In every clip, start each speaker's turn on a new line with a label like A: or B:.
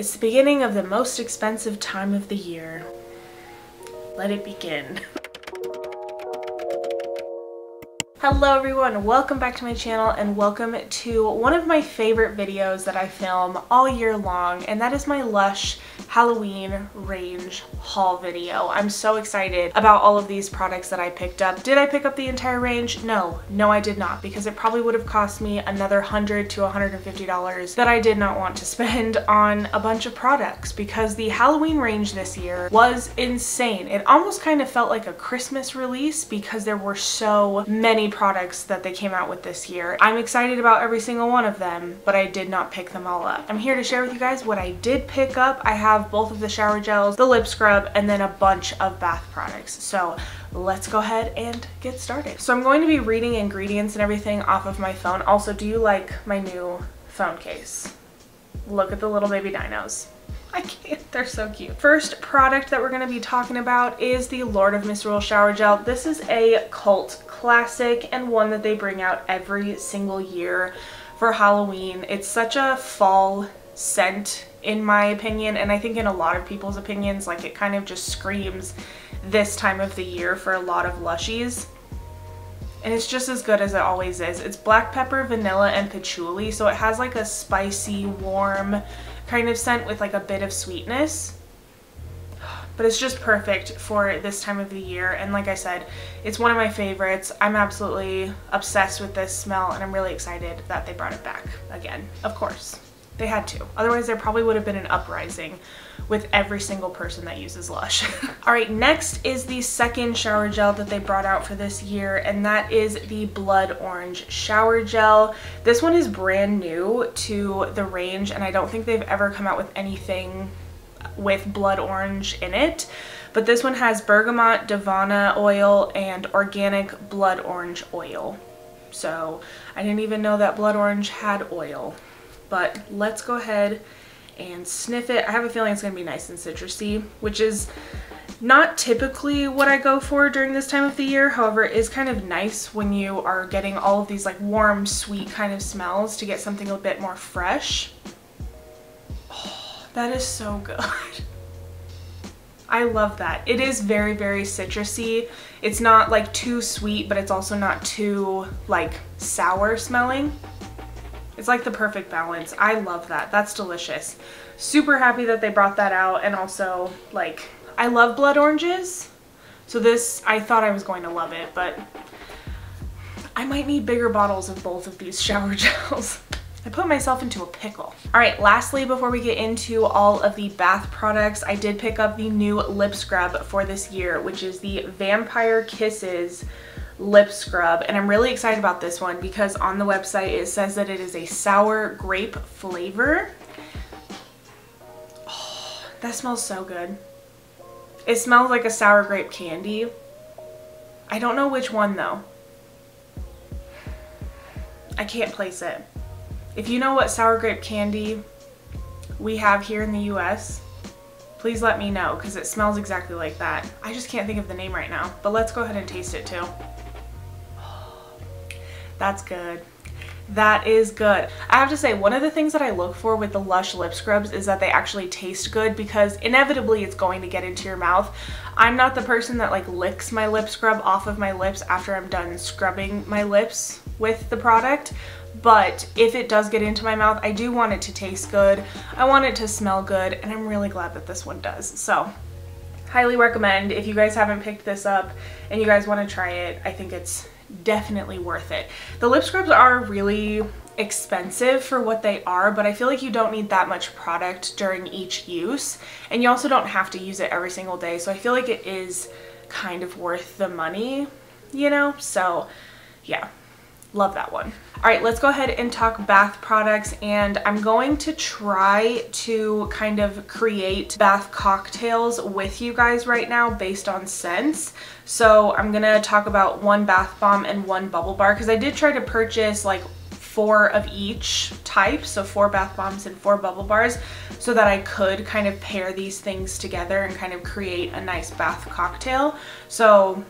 A: It's the beginning of the most expensive time of the year. Let it begin. Hello everyone, welcome back to my channel and welcome to one of my favorite videos that I film all year long and that is my Lush Halloween range haul video. I'm so excited about all of these products that I picked up. Did I pick up the entire range? No, no I did not because it probably would have cost me another 100 to $150 that I did not want to spend on a bunch of products because the Halloween range this year was insane. It almost kind of felt like a Christmas release because there were so many products that they came out with this year. I'm excited about every single one of them, but I did not pick them all up. I'm here to share with you guys what I did pick up. I have both of the shower gels, the lip scrub, and then a bunch of bath products. So let's go ahead and get started. So I'm going to be reading ingredients and everything off of my phone. Also, do you like my new phone case? Look at the little baby dinos. I can't, they're so cute. First product that we're gonna be talking about is the Lord of Misrule Shower Gel. This is a cult classic and one that they bring out every single year for Halloween. It's such a fall scent in my opinion and I think in a lot of people's opinions like it kind of just screams this time of the year for a lot of lushies and it's just as good as it always is. It's black pepper, vanilla, and patchouli so it has like a spicy, warm kind of scent with like a bit of sweetness. But it's just perfect for this time of the year and like I said it's one of my favorites. I'm absolutely obsessed with this smell and I'm really excited that they brought it back again of course they had to otherwise there probably would have been an uprising with every single person that uses Lush. All right, next is the second shower gel that they brought out for this year, and that is the Blood Orange Shower Gel. This one is brand new to the range, and I don't think they've ever come out with anything with blood orange in it. But this one has bergamot, davana oil, and organic blood orange oil. So I didn't even know that blood orange had oil. But let's go ahead and sniff it. I have a feeling it's going to be nice and citrusy, which is not typically what I go for during this time of the year. However, it is kind of nice when you are getting all of these like warm, sweet kind of smells to get something a bit more fresh. Oh, that is so good. I love that. It is very, very citrusy. It's not like too sweet, but it's also not too like sour smelling. It's like the perfect balance. I love that. That's delicious. Super happy that they brought that out and also like I love blood oranges. So this, I thought I was going to love it, but I might need bigger bottles of both of these shower gels. I put myself into a pickle. All right, lastly, before we get into all of the bath products, I did pick up the new lip scrub for this year, which is the Vampire Kisses lip scrub. And I'm really excited about this one because on the website it says that it is a sour grape flavor. Oh, that smells so good. It smells like a sour grape candy. I don't know which one though. I can't place it. If you know what sour grape candy we have here in the US, please let me know because it smells exactly like that. I just can't think of the name right now, but let's go ahead and taste it too. That's good. That is good. I have to say, one of the things that I look for with the Lush lip scrubs is that they actually taste good because inevitably it's going to get into your mouth. I'm not the person that like licks my lip scrub off of my lips after I'm done scrubbing my lips with the product, but if it does get into my mouth, I do want it to taste good. I want it to smell good, and I'm really glad that this one does. So highly recommend if you guys haven't picked this up and you guys want to try it. I think it's definitely worth it. The lip scrubs are really expensive for what they are, but I feel like you don't need that much product during each use. And you also don't have to use it every single day. So I feel like it is kind of worth the money, you know? So yeah, love that one. All right, let's go ahead and talk bath products and I'm going to try to kind of create bath cocktails with you guys right now based on scents. So I'm gonna talk about one bath bomb and one bubble bar because I did try to purchase like four of each type, so four bath bombs and four bubble bars, so that I could kind of pair these things together and kind of create a nice bath cocktail. So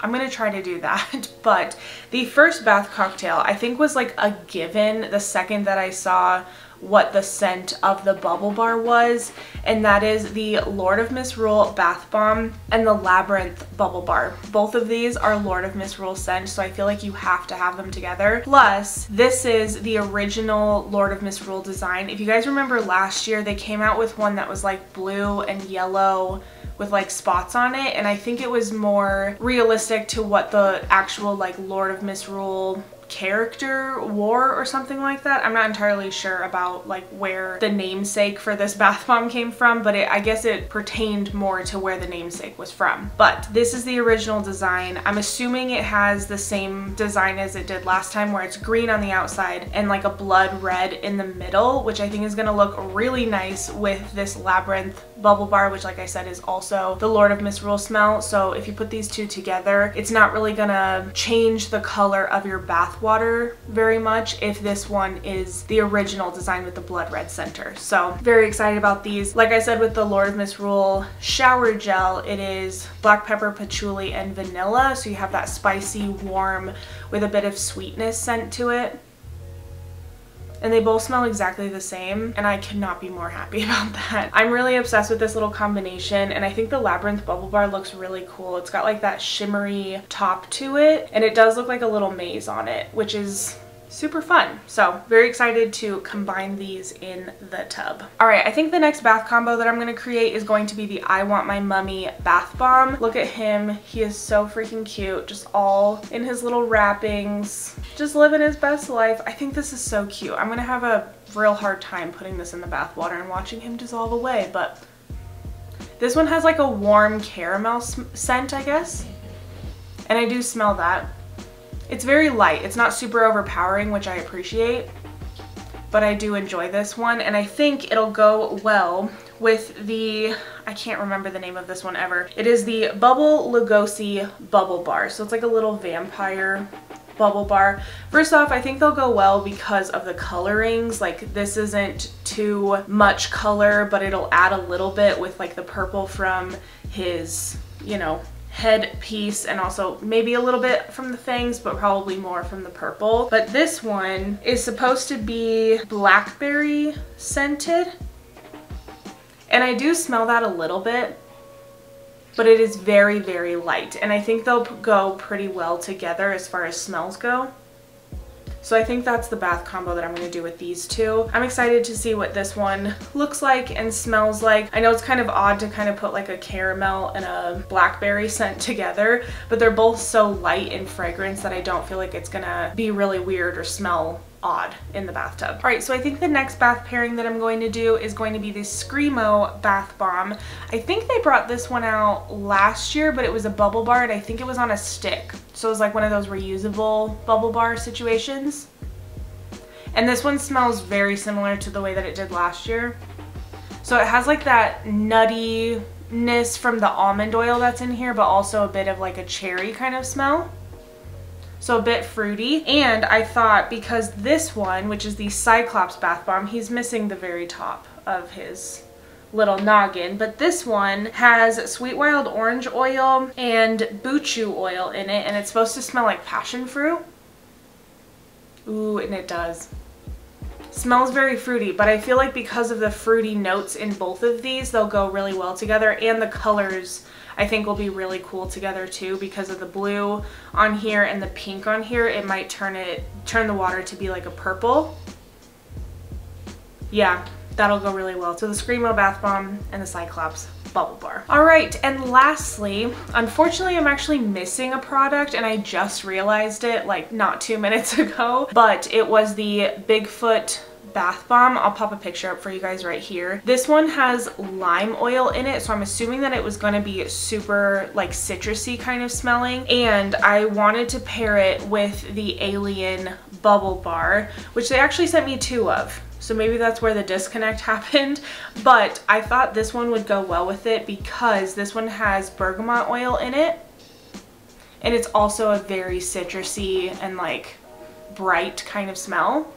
A: I'm gonna try to do that. But the first bath cocktail I think was like a given the second that I saw what the scent of the bubble bar was and that is the Lord of Misrule Bath Bomb and the Labyrinth Bubble Bar. Both of these are Lord of Misrule scent so I feel like you have to have them together. Plus this is the original Lord of Misrule design. If you guys remember last year they came out with one that was like blue and yellow with like spots on it and I think it was more realistic to what the actual like Lord of Misrule character war or something like that. I'm not entirely sure about like where the namesake for this bath bomb came from, but it, I guess it pertained more to where the namesake was from. But this is the original design. I'm assuming it has the same design as it did last time where it's green on the outside and like a blood red in the middle, which I think is gonna look really nice with this Labyrinth bubble bar, which like I said is also the Lord of Misrule smell. So if you put these two together, it's not really gonna change the color of your bath water very much if this one is the original design with the blood red center. So very excited about these. Like I said with the Lord of Misrule shower gel, it is black pepper, patchouli, and vanilla. So you have that spicy, warm, with a bit of sweetness scent to it and they both smell exactly the same and I cannot be more happy about that. I'm really obsessed with this little combination and I think the Labyrinth Bubble Bar looks really cool. It's got like that shimmery top to it and it does look like a little maze on it which is super fun. So very excited to combine these in the tub. All right, I think the next bath combo that I'm gonna create is going to be the I Want My Mummy Bath Bomb. Look at him, he is so freaking cute, just all in his little wrappings, just living his best life. I think this is so cute. I'm gonna have a real hard time putting this in the bath water and watching him dissolve away, but this one has like a warm caramel scent, I guess. And I do smell that. It's very light. It's not super overpowering, which I appreciate, but I do enjoy this one. And I think it'll go well with the, I can't remember the name of this one ever. It is the Bubble Lugosi Bubble Bar. So it's like a little vampire bubble bar. First off, I think they'll go well because of the colorings. Like this isn't too much color, but it'll add a little bit with like the purple from his, you know, head piece and also maybe a little bit from the fangs but probably more from the purple. But this one is supposed to be blackberry scented. And I do smell that a little bit but it is very very light. And I think they'll go pretty well together as far as smells go so I think that's the bath combo that I'm going to do with these two. I'm excited to see what this one looks like and smells like. I know it's kind of odd to kind of put like a caramel and a blackberry scent together, but they're both so light in fragrance that I don't feel like it's to be really weird or smell odd in the bathtub. All right, so I think the next bath pairing that I'm going to do is going to be the Screamo Bath Bomb. I think they brought this one out last year, but it was a bubble bar and I think it was on a stick. So it was like one of those reusable bubble bar situations. And this one smells very similar to the way that it did last year. So it has like that nuttiness from the almond oil that's in here, but also a bit of like a cherry kind of smell so a bit fruity. And I thought because this one, which is the Cyclops Bath Bomb, he's missing the very top of his little noggin, but this one has sweet wild orange oil and buchu oil in it, and it's supposed to smell like passion fruit. Ooh, and it does. Smells very fruity, but I feel like because of the fruity notes in both of these, they'll go really well together, and the colors I think will be really cool together too because of the blue on here and the pink on here. It might turn it, turn the water to be like a purple. Yeah, that'll go really well. So the Screamo Bath Bomb and the Cyclops bubble bar. All right, and lastly, unfortunately I'm actually missing a product and I just realized it like not two minutes ago, but it was the Bigfoot bath bomb. I'll pop a picture up for you guys right here. This one has lime oil in it, so I'm assuming that it was going to be super like citrusy kind of smelling. And I wanted to pair it with the Alien Bubble Bar, which they actually sent me two of. So maybe that's where the disconnect happened. But I thought this one would go well with it because this one has bergamot oil in it. And it's also a very citrusy and like bright kind of smell.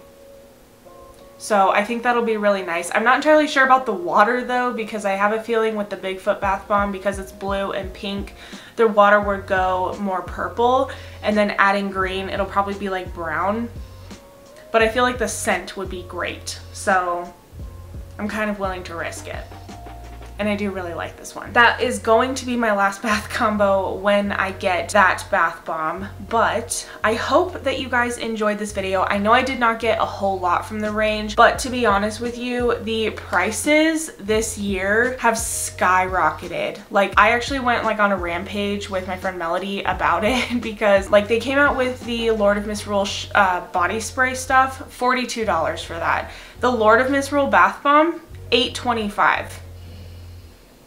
A: So I think that'll be really nice. I'm not entirely sure about the water though because I have a feeling with the Bigfoot Bath Bomb because it's blue and pink, the water would go more purple and then adding green it'll probably be like brown. but I feel like the scent would be great. So I'm kind of willing to risk it and I do really like this one. That is going to be my last bath combo when I get that bath bomb, but I hope that you guys enjoyed this video. I know I did not get a whole lot from the range, but to be honest with you, the prices this year have skyrocketed. Like I actually went like on a rampage with my friend Melody about it because like they came out with the Lord of Misrule uh, body spray stuff, $42 for that. The Lord of Misrule bath bomb, 825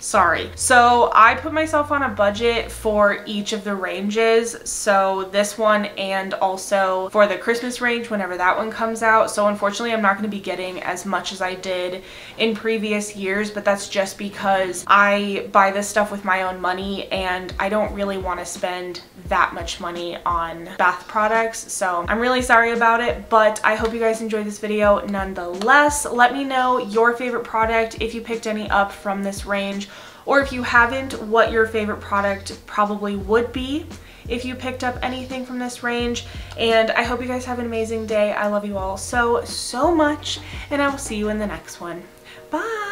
A: sorry. So I put myself on a budget for each of the ranges. So this one and also for the Christmas range whenever that one comes out. So unfortunately I'm not going to be getting as much as I did in previous years, but that's just because I buy this stuff with my own money and I don't really want to spend that much money on bath products. So I'm really sorry about it, but I hope you guys enjoyed this video nonetheless. Let me know your favorite product if you picked any up from this range or if you haven't, what your favorite product probably would be if you picked up anything from this range. And I hope you guys have an amazing day. I love you all so, so much, and I will see you in the next one. Bye!